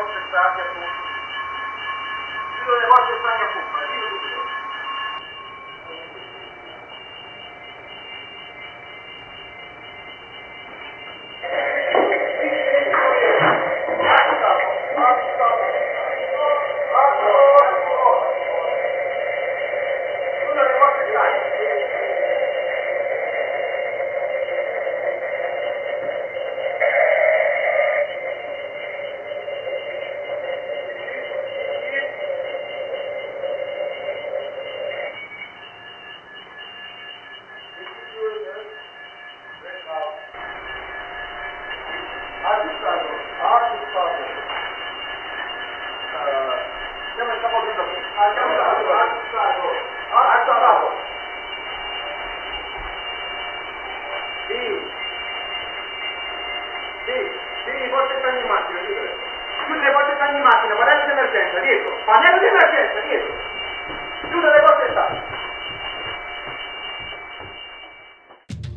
negócio está de acordo. E o negócio está de acordo. Aggiustato. Sì, sì, sì, forse stanno in macchina, chiudere. Le porte stanno in macchina, pannello di dietro, pannello di dietro. Chiudere le porte stanno.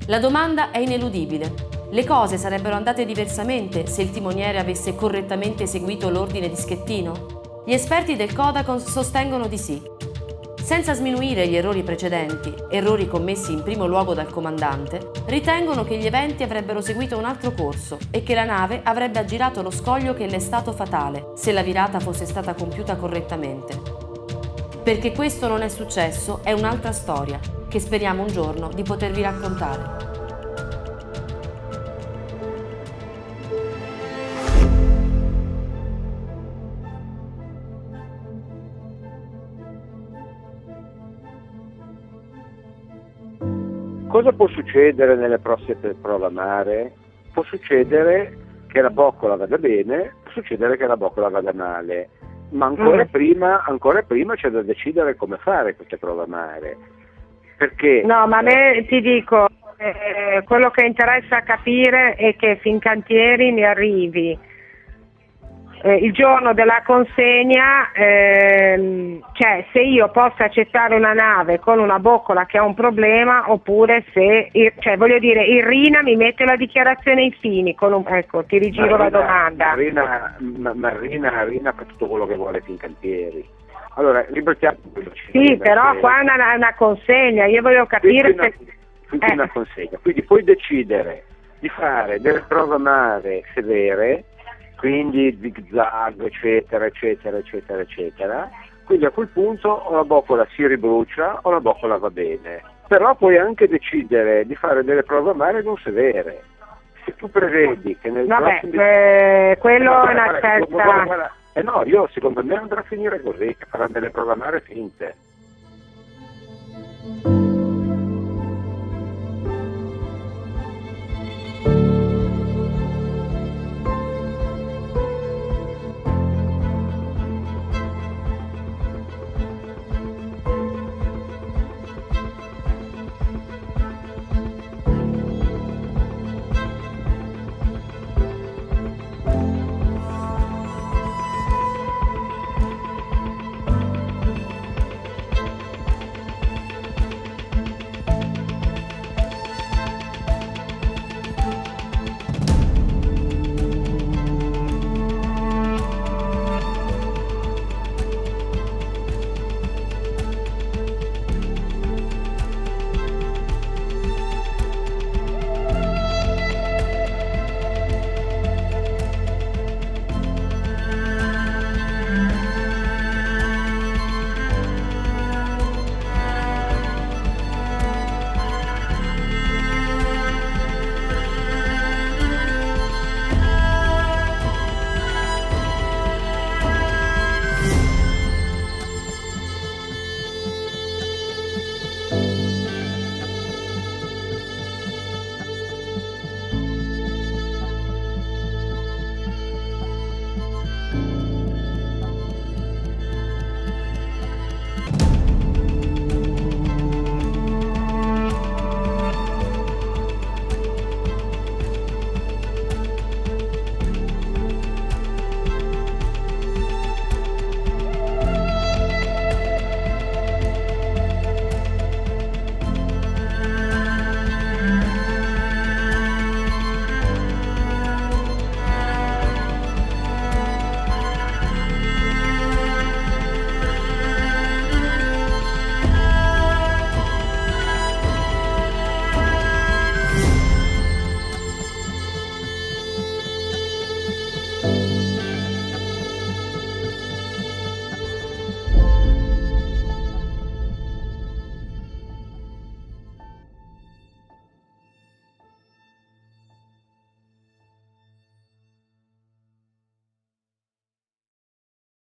La domanda è ineludibile. Le cose sarebbero andate diversamente se il timoniere avesse correttamente eseguito l'ordine di schettino? Gli esperti del Codacons sostengono di sì. Senza sminuire gli errori precedenti, errori commessi in primo luogo dal comandante, ritengono che gli eventi avrebbero seguito un altro corso e che la nave avrebbe aggirato lo scoglio che le è stato fatale se la virata fosse stata compiuta correttamente. Perché questo non è successo è un'altra storia che speriamo un giorno di potervi raccontare. Cosa può succedere nelle prossime prove a mare? Può succedere che la boccola vada bene, può succedere che la boccola vada male, ma ancora, Mm. prima, ancora prima c'è da decidere come fare queste prove a mare. Perché No, ma a me ti dico, eh, quello che interessa capire è che Fincantieri mi arrivi eh, il giorno della consegna, ehm, cioè se io posso accettare una nave con una boccola che ha un problema oppure se, cioè voglio dire, il Rina mi mette la dichiarazione ai fini, con un, ecco ti rigiro la Marina- domanda. Marina, Ma- Marina, Marina fa tutto quello che vuole fin cantieri. Allora, libertà Sì, però qua è una, una consegna, io voglio capire quindi se... una, eh. una consegna. Quindi puoi decidere di fare delle prove a mare severe, quindi zig zag, eccetera, eccetera, eccetera, eccetera. Quindi a quel punto o la boccola si ribrucia o la boccola va bene. Però puoi anche decidere di fare delle prove a mare non severe. Se tu prevedi che nel Vabbè, prossimo eh, quello è una guarda, scelta... guarda, Eh no, io secondo me andrà a finire così, che faranno delle prove a mare finte.